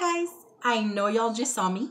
Hi guys, I know y'all just saw me,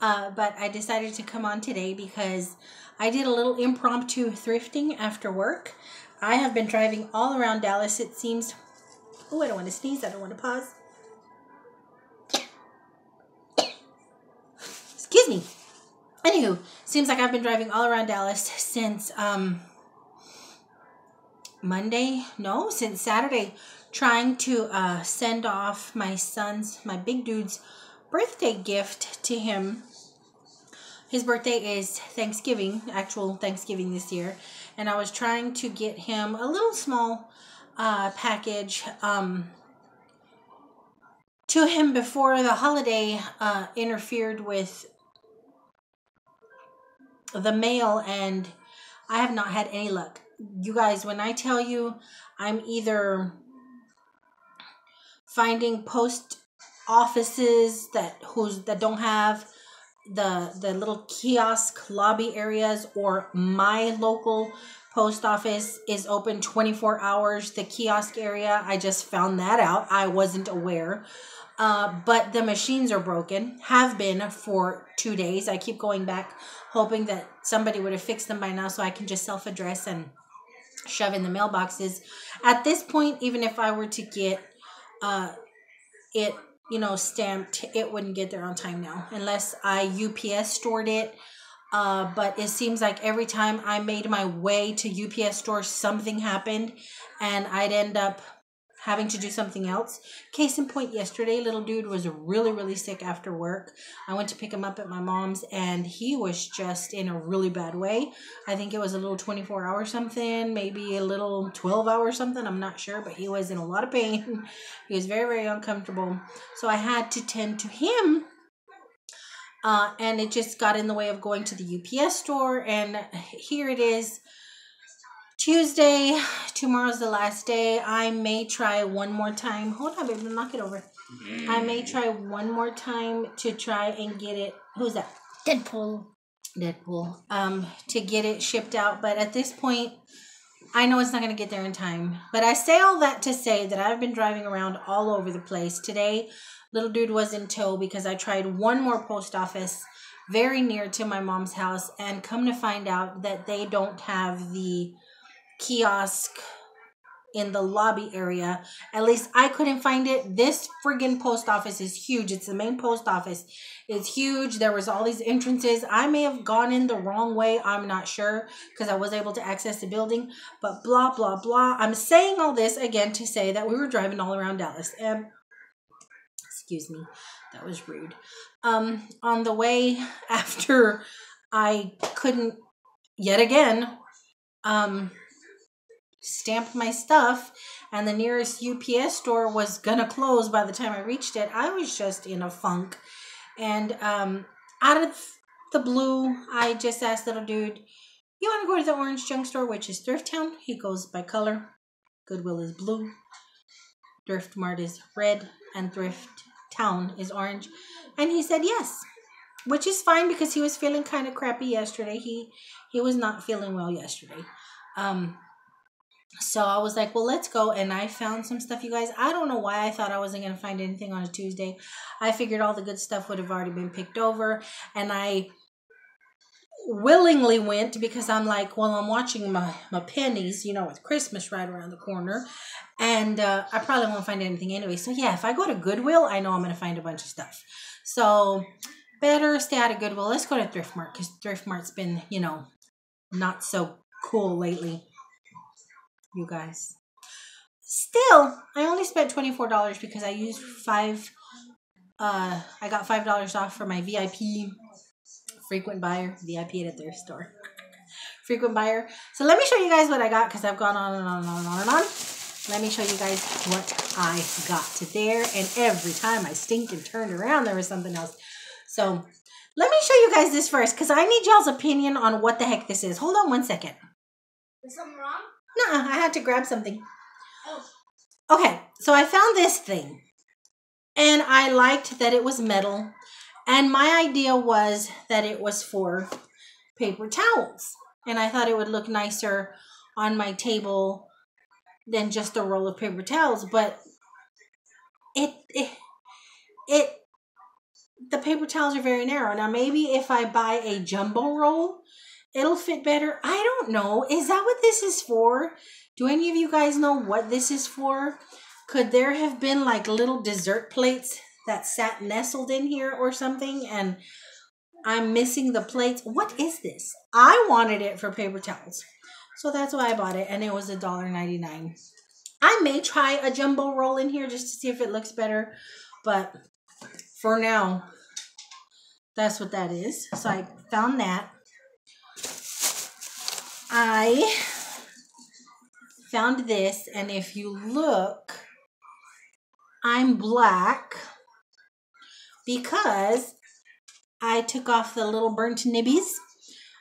uh, but I decided to come on today because I did a little impromptu thrifting after work. I have been driving all around Dallas, it seems. Oh, I don't want to sneeze, I don't want to pause. Excuse me. Anywho, seems like I've been driving all around Dallas since um, Monday, no, since Saturday, trying to uh, send off my son's, my big dude's birthday gift to him. His birthday is Thanksgiving, actual Thanksgiving this year, and I was trying to get him a little small uh, package um, to him before the holiday uh, interfered with the mail, and I have not had any luck you guys, when I tell you I'm either finding post offices that who's that don't have the the little kiosk lobby areas or my local post office is open 24 hours the kiosk area i just found that out. I wasn't aware. Uh, but the machines are broken have been for two days. I keep going back hoping that somebody would have fixed them by now so i can just self-address and shove in the mailboxes. At this point, even if I were to get uh, it, you know, stamped, it wouldn't get there on time now unless I UPS stored it. Uh, but it seems like every time I made my way to UPS store, something happened, and I'd end up having to do something else. Case in point, yesterday, little dude was really, really sick after work. I went to pick him up at my mom's and he was just in a really bad way. I think it was a little 24 hour something, maybe a little 12 hour something. I'm not sure, but he was in a lot of pain. he was very, very uncomfortable. So I had to tend to him. Uh, and it just got in the way of going to the UPS store. And here it is Tuesday, tomorrow's the last day. I may try one more time. Hold on, baby, knock it over. I may try one more time to try and get it. Who's that? Deadpool. Deadpool. Um, to get it shipped out. But at this point, I know it's not going to get there in time. But I say all that to say that I've been driving around all over the place. Today, little dude was in tow because I tried one more post office very near to my mom's house and come to find out that they don't have the kiosk in the lobby area. At least I couldn't find it. This friggin' post office is huge. It's the main post office. It's huge. There was all these entrances. I may have gone in the wrong way. I'm not sure because I was able to access the building. But blah, blah, blah. I'm saying all this again to say that we were driving all around Dallas. And, excuse me, that was rude. Um, on the way after I couldn't, yet again, um, stamped my stuff and the nearest UPS store was gonna close by the time I reached it, I was just in a funk. And um, out of the blue, I just asked little dude, You wanna go to the Orange Junk store, which is Thrift Town? He goes by color. Goodwill is blue. Thrift Mart is red and Thrift Town is orange. And he said yes. Which is fine because he was feeling kind of crappy yesterday. He he was not feeling well yesterday. Um, so I was like, well, let's go. And I found some stuff, you guys. I don't know why I thought I wasn't going to find anything on a Tuesday. I figured all the good stuff would have already been picked over. And I willingly went because I'm like, well, I'm watching my, my pennies, you know, with Christmas right around the corner. And uh, I probably won't find anything anyway. So, yeah, if I go to Goodwill, I know I'm going to find a bunch of stuff. So, better stay out of Goodwill. Let's go to Thrift Mart because Thrift Mart's been, you know, not so cool lately you guys. Still, I only spent $24 because I used five, uh, I got $5 off for my VIP frequent buyer, VIP at their store. frequent buyer. So let me show you guys what I got because I've gone on and on and on and on and on. Let me show you guys what I got to there. And every time I stink and turned around, there was something else. So let me show you guys this first because I need y'all's opinion on what the heck this is. Hold on one second. Is something wrong? No, I had to grab something. Oh. Okay, so I found this thing. And I liked that it was metal. And my idea was that it was for paper towels. And I thought it would look nicer on my table than just a roll of paper towels. But it it, it the paper towels are very narrow. Now, maybe if I buy a jumbo roll, it'll fit better. I don't know. Is that what this is for? Do any of you guys know what this is for? Could there have been like little dessert plates that sat nestled in here or something and I'm missing the plates? What is this? I wanted it for paper towels. So that's why I bought it and it was $1.99. I may try a jumbo roll in here just to see if it looks better, but for now, that's what that is. So I found that. I found this, and if you look, I'm black because I took off the little burnt nibbies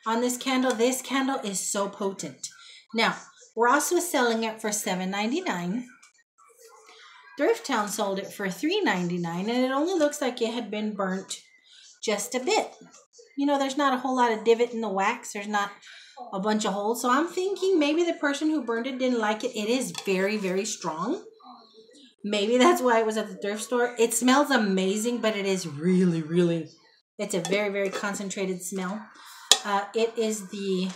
on this candle. This candle is so potent. Now, Ross was selling it for $7.99. Thrift Town sold it for $3.99, and it only looks like it had been burnt just a bit. You know, there's not a whole lot of divot in the wax. There's not a bunch of holes. So I'm thinking maybe the person who burned it didn't like it. It is very, very strong. Maybe that's why it was at the thrift store. It smells amazing, but it is really, really, it's a very, very concentrated smell. Uh, it is the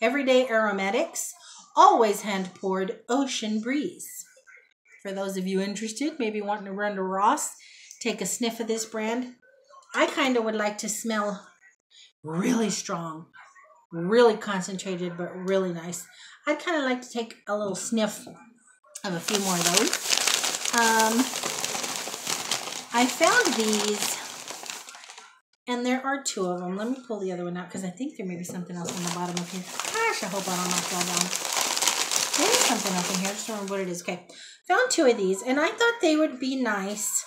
Everyday Aromatics, always hand poured Ocean Breeze. For those of you interested, maybe wanting to run to Ross, take a sniff of this brand. I kind of would like to smell really strong, really concentrated, but really nice. I'd kind of like to take a little sniff of a few more of those. Um, I found these, and there are two of them. Let me pull the other one out because I think there may be something else on the bottom of here. Gosh, I hope I don't knock that down. There is something else in here. I just don't remember what it is. Okay, found two of these, and I thought they would be nice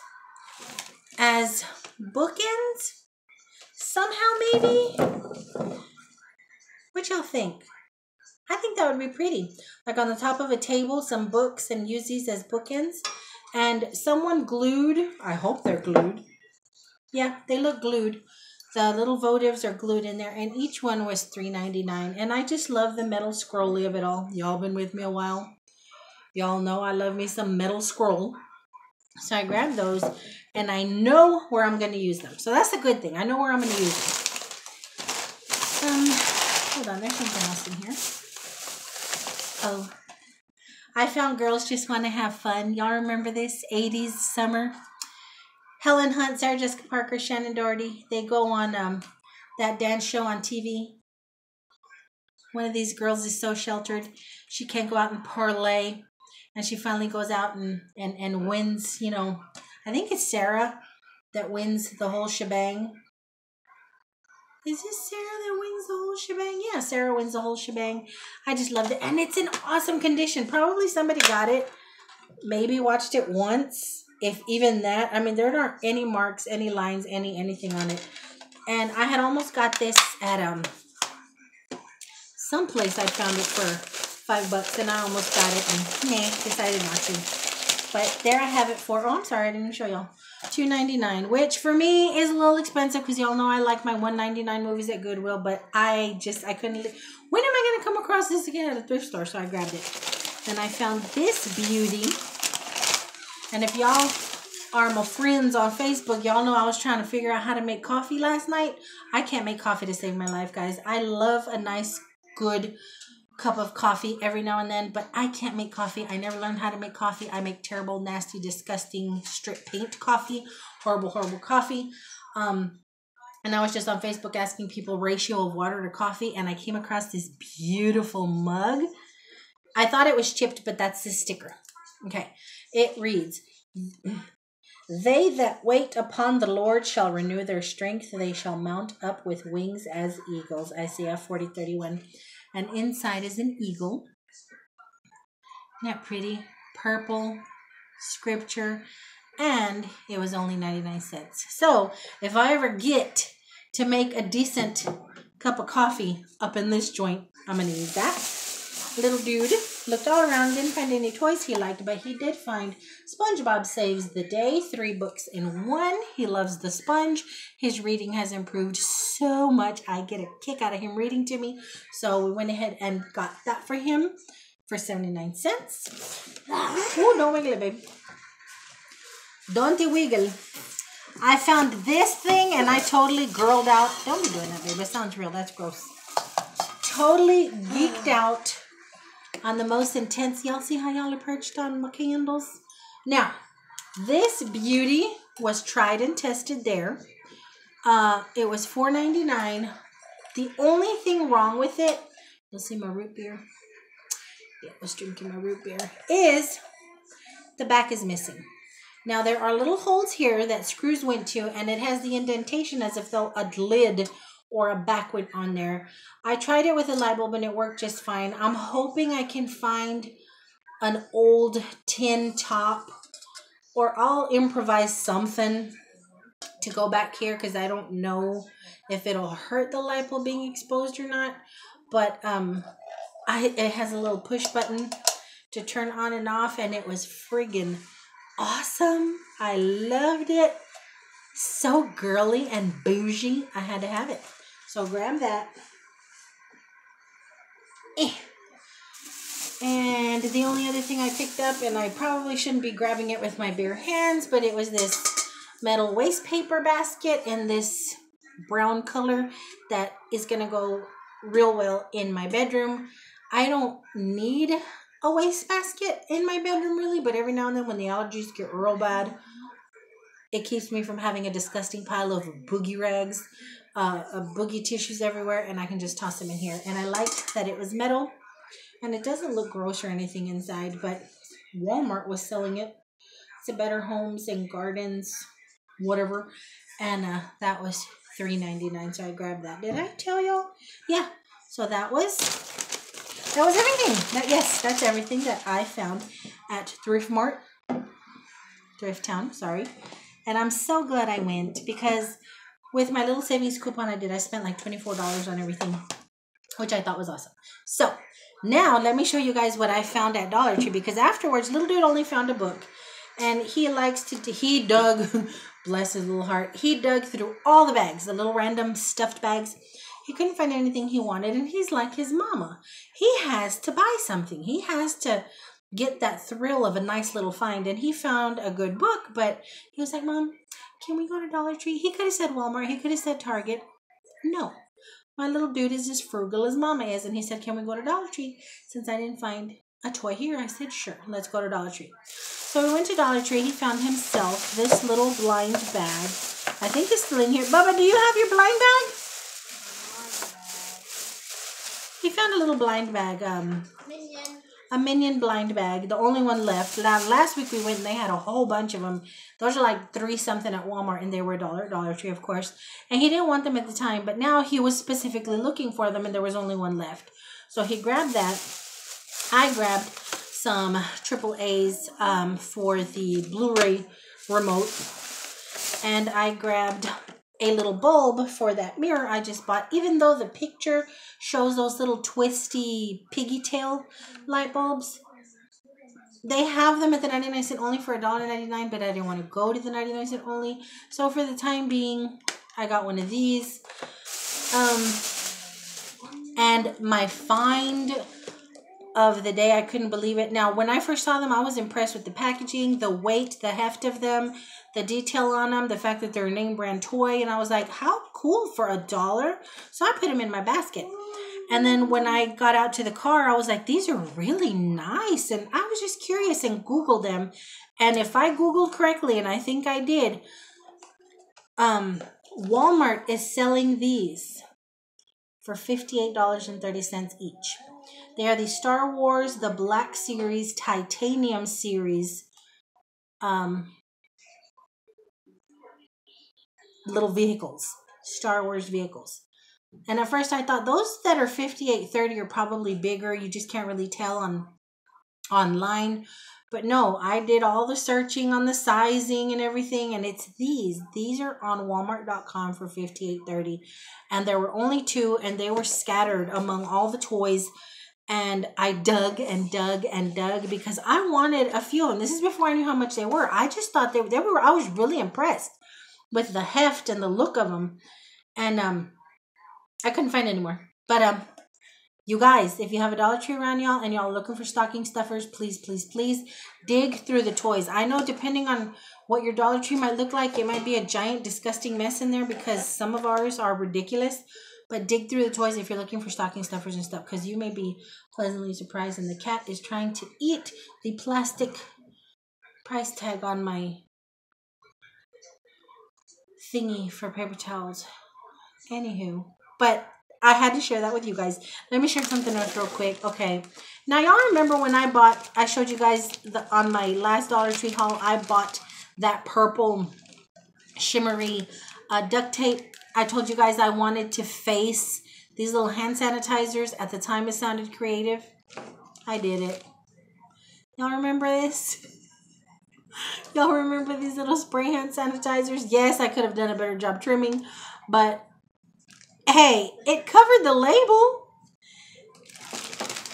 as bookends somehow, maybe. What y'all think? I think that would be pretty. Like on the top of a table, some books, and use these as bookends. And someone glued, I hope they're glued. Yeah, they look glued. The little votives are glued in there, and each one was three ninety nine. And I just love the metal scrolly of it all. Y'all been with me a while. Y'all know I love me some metal scroll. So I grabbed those, and I know where I'm going to use them. So that's a good thing. I know where I'm going to use them. Um, hold on, there's something else in here. Oh, I found Girls Just Want to Have Fun. Y'all remember this? 80s summer. Helen Hunt, Sarah Jessica Parker, Shannen Doherty. They go on um, that dance show on TV. One of these girls is so sheltered. She can't go out and parlay. And she finally goes out and, and, and wins, you know. I think it's Sarah that wins the whole shebang. Is this Sarah that wins the whole shebang? Yeah, Sarah wins the whole shebang. I just loved it. And it's in awesome condition. Probably somebody got it, maybe watched it once, if even that. I mean, there aren't any marks, any lines, any anything on it. And I had almost got this at um someplace I found it for five bucks and I almost got it and nah, decided not to. But there I have it for, oh, I'm sorry, I didn't show y'all. Two ninety nine, which for me is a little expensive because y'all know I like my one ninety nine movies at Goodwill, but I just I couldn't. When am I gonna come across this again at a thrift store? So I grabbed it. Then I found this beauty, and if y'all are my friends on Facebook, y'all know I was trying to figure out how to make coffee last night. I can't make coffee to save my life, guys. I love a nice, good cup of coffee every now and then, but I can't make coffee. I never learned how to make coffee. I make terrible, nasty, disgusting strip paint coffee, horrible, horrible coffee. Um, and I was just on Facebook asking people ratio of water to coffee, and I came across this beautiful mug. I thought it was chipped, but that's the sticker. Okay, it reads. They that wait upon the Lord shall renew their strength. They shall mount up with wings as eagles. Isaiah 40 31 and inside is an eagle. Isn't that pretty? Purple scripture, and it was only 99 cents. So if I ever get to make a decent cup of coffee up in this joint, I'm gonna use that. Little dude looked all around, didn't find any toys he liked, but he did find SpongeBob Saves the Day, three books in one. He loves the sponge. His reading has improved so much. I get a kick out of him reading to me. So we went ahead and got that for him for 79 cents. Oh, don't wiggle it, babe. Don't you wiggle. I found this thing and I totally girled out. Don't be doing that, babe. It sounds real. That's gross. Totally geeked out on the most intense. Y'all see how y'all are perched on my candles? Now, this beauty was tried and tested there. Uh, it was four ninety nine. The only thing wrong with it, you'll see my root beer. Yeah, I was drinking my root beer. Is the back is missing. Now there are little holes here that screws went to, and it has the indentation as if though a lid or a back went on there. I tried it with a light bulb and it worked just fine. I'm hoping I can find an old tin top or I'll improvise something to go back here because I don't know if it'll hurt the light bulb being exposed or not. But um, I it has a little push button to turn on and off, and it was friggin' awesome. I loved it. So girly and bougie. I had to have it. So grab that. Eh. And the only other thing I picked up, and I probably shouldn't be grabbing it with my bare hands, but it was this metal waste paper basket in this brown color that is going to go real well in my bedroom. I don't need a waste basket in my bedroom really, but every now and then when the allergies get real bad, it keeps me from having a disgusting pile of boogie rags, uh, boogie tissues everywhere, and I can just toss them in here. And I liked that it was metal, and it doesn't look gross or anything inside, but Walmart was selling it. It's a Better Homes and Gardens, whatever, and uh, that was three ninety nine. So I grabbed that. Did I tell y'all? Yeah. So that was that was everything. That yes, that's everything that I found at Thrift Mart, Thrift Town. Sorry, and I'm so glad I went because with my little savings coupon I did, I spent like twenty four dollars on everything, which I thought was awesome. So now let me show you guys what I found at Dollar Tree because afterwards, little dude only found a book, and he likes to he dug, bless his little heart, he dug through all the bags, the little random stuffed bags. He couldn't find anything he wanted, and he's like his mama. He has to buy something. He has to get that thrill of a nice little find. And he found a good book, but he was like, Mom, can we go to Dollar Tree? He could have said Walmart. He could have said Target. No. My little dude is as frugal as Mama is. And he said, Can we go to Dollar Tree? Since I didn't find a toy here, I said, Sure, let's go to Dollar Tree. So we went to Dollar Tree. He found himself this little blind bag. I think it's still in here. Bubba, do you have your blind bag? He found a little blind bag, um. A minion blind bag, the only one left. La- Last week we went and they had a whole bunch of them. Those are like three something at Walmart, and they were dollar, Dollar Tree, of course. And he didn't want them at the time, but now he was specifically looking for them, and there was only one left. So he grabbed that. I grabbed some triple A's um, for the Blu-ray remote, and I grabbed a little bulb for that mirror I just bought. Even though the picture shows those little twisty piggy tail light bulbs, they have them at the 99 cent only for $1.99, but I didn't want to go to the 99 cent only. So for the time being, I got one of these. Um, and my find of the day, I couldn't believe it. Now, when I first saw them, I was impressed with the packaging, the weight, the heft of them, the detail on them, the fact that they're a name brand toy. And I was like, how cool for a dollar. So I put them in my basket. And then when I got out to the car, I was like, these are really nice. And I was just curious and Googled them. And if I Googled correctly, and I think I did, um, Walmart is selling these for $58.30 each. They are the Star Wars, the Black Series, Titanium Series, um, little vehicles, Star Wars vehicles. And at first I thought those that are 5830 are probably bigger. You just can't really tell on online. But no, I did all the searching on the sizing and everything and it's these. These are on walmart.com for 5830 and there were only two and they were scattered among all the toys and I dug and dug and dug because I wanted a few them. This is before I knew how much they were. I just thought they, they were I was really impressed with the heft and the look of them. And um I couldn't find any more. But um you guys, if you have a Dollar Tree around y'all and y'all looking for stocking stuffers, please, please, please dig through the toys. I know depending on what your Dollar Tree might look like. It might be a giant, disgusting mess in there because some of ours are ridiculous. But dig through the toys if you're looking for stocking stuffers and stuff because you may be pleasantly surprised. And the cat is trying to eat the plastic price tag on my thingy for paper towels. Anywho, but I had to share that with you guys. Let me share something else real quick. Okay. Now y'all remember when I bought I showed you guys the on my last Dollar Tree haul, I bought that purple shimmery uh, duct tape. I told you guys I wanted to face these little hand sanitizers. At the time it sounded creative. I did it. Y'all remember this? Y'all remember these little spray hand sanitizers? Yes, I could have done a better job trimming, but hey, it covered the label.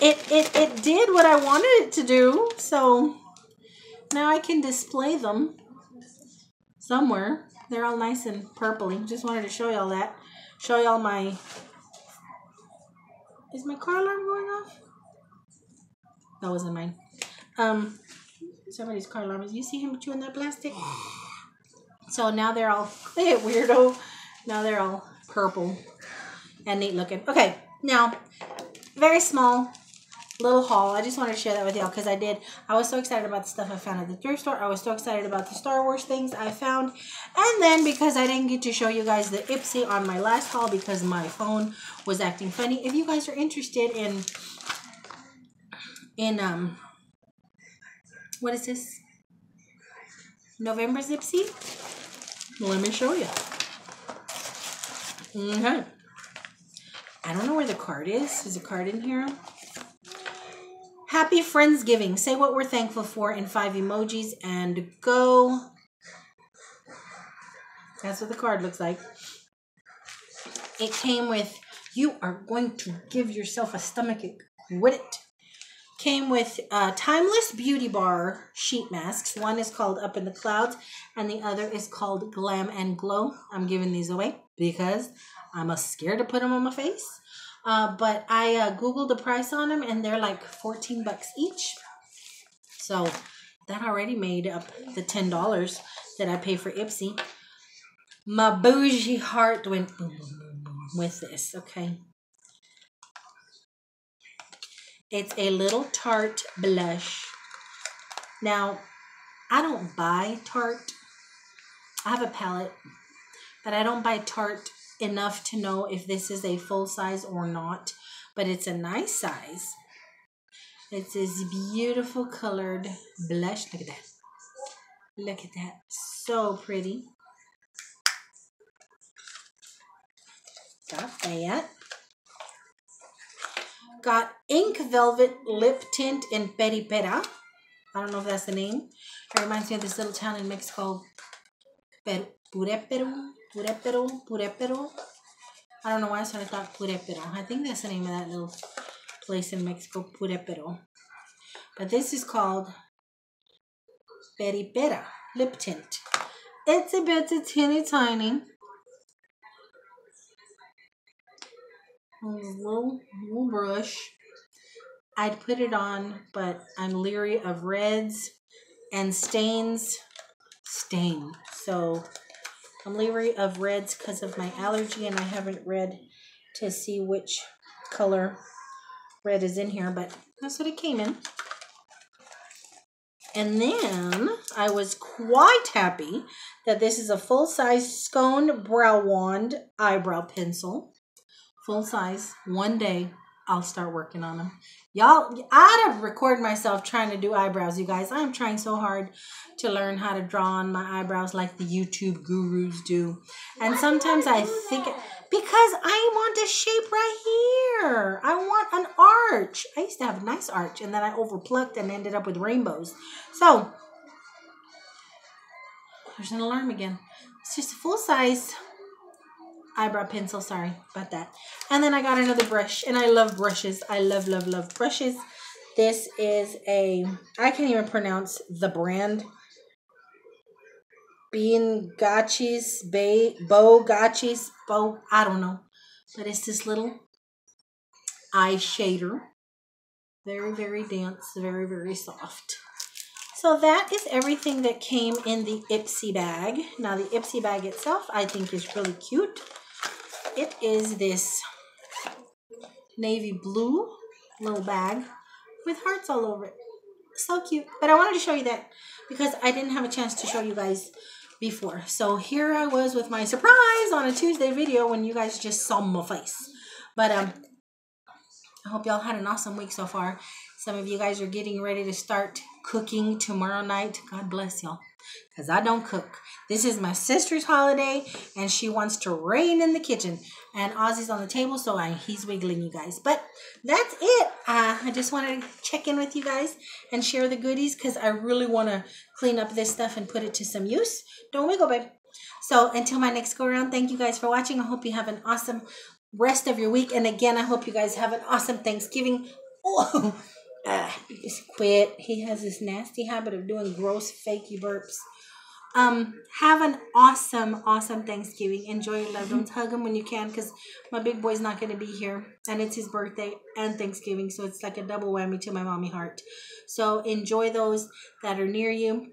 It, it, it did what I wanted it to do. So now I can display them somewhere. They're all nice and purpley. Just wanted to show y'all that. Show y'all my... Is my car alarm going off? That wasn't mine. Um, somebody's car alarm. You see him chewing that plastic? So now they're all weirdo. Now they're all purple and neat looking. Okay, now very small little haul. I just wanted to share that with y'all because I did. I was so excited about the stuff I found at the thrift store. I was so excited about the Star Wars things I found. And then because I didn't get to show you guys the Ipsy on my last haul because my phone was acting funny. If you guys are interested in in um what is this? November Ipsy? Let me show you. Okay. Mm-hmm. I don't know where the card is. Is a card in here? Happy Friendsgiving. Say what we're thankful for in five emojis and go. That's what the card looks like. It came with, you are going to give yourself a stomach with it. Came with Timeless Beauty Bar sheet masks. One is called Up in the Clouds, and the other is called Glam and Glow. I'm giving these away because I'm scared to put them on my face. Uh, but I uh, Googled the price on them, and they're like 14 bucks each. So that already made up the $10 that I pay for Ipsy. My bougie heart went with this, okay? It's a little Tarte blush. Now, I don't buy Tarte. I have a palette, but I don't buy Tarte enough to know if this is a full size or not. But it's a nice size. It's this beautiful colored blush. Look at that. Look at that. So pretty. Got that. Got Ink Velvet Lip Tint in Peripera. I don't know if that's the name. It reminds me of this little town in Mexico. Per Purépero. Purépero. Purépero. I don't know why I thought Purépero. I think that's the name of that little place in Mexico. Purépero. But this is called Peripera Lip Tint. It's a bit teeny tiny. Mm, little, little brush. I'd put it on, but I'm leery of reds and stains. Stain. So I'm leery of reds because of my allergy, and I haven't read to see which color red is in here, but that's what it came in. And then I was quite happy that this is a full-size Scone Brow Wand eyebrow pencil full size. One day I'll start working on them. Y'all, I'd have recorded myself trying to do eyebrows, you guys. I'm trying so hard to learn how to draw on my eyebrows like the YouTube gurus do. And sometimes I think, because I want a shape right here. I want an arch. I used to have a nice arch, and then I overplucked and ended up with rainbows. So, there's an alarm again. It's just a full size eyebrow pencil. Sorry about that. And then I got another brush, and I love brushes. I love, love, love brushes. This is a, I can't even pronounce the brand. Bean Gachis, Bay, Bo Gachis, Bo, I don't know. But it's this little eye shader. Very, very dense, very, very soft. So that is everything that came in the Ipsy bag. Now the Ipsy bag itself I think is really cute. It is this navy blue little bag with hearts all over it. So cute. But I wanted to show you that because I didn't have a chance to show you guys before. So here I was with my surprise on a Tuesday video when you guys just saw my face. But um, I hope y'all had an awesome week so far. Some of you guys are getting ready to start cooking tomorrow night. God bless y'all. Because I don't cook. This is my sister's holiday, and she wants to reign in the kitchen. And Ozzy's on the table, so I, he's wiggling you guys. But that's it. Uh, I just wanted to check in with you guys and share the goodies because I really want to clean up this stuff and put it to some use. Don't wiggle, babe. So until my next go around, thank you guys for watching. I hope you have an awesome rest of your week. And again, I hope you guys have an awesome Thanksgiving. Oh, ah, just quit. He has this nasty habit of doing gross, fakey burps. Um, have an awesome, awesome Thanksgiving. Enjoy your loved ones. Hug them when you can because my big boy's not going to be here. And it's his birthday and Thanksgiving. So it's like a double whammy to my mommy heart. So enjoy those that are near you.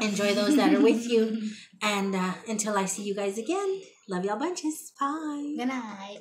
Enjoy those that are with you. And uh, until I see you guys again, love y'all bunches. Bye. Good night.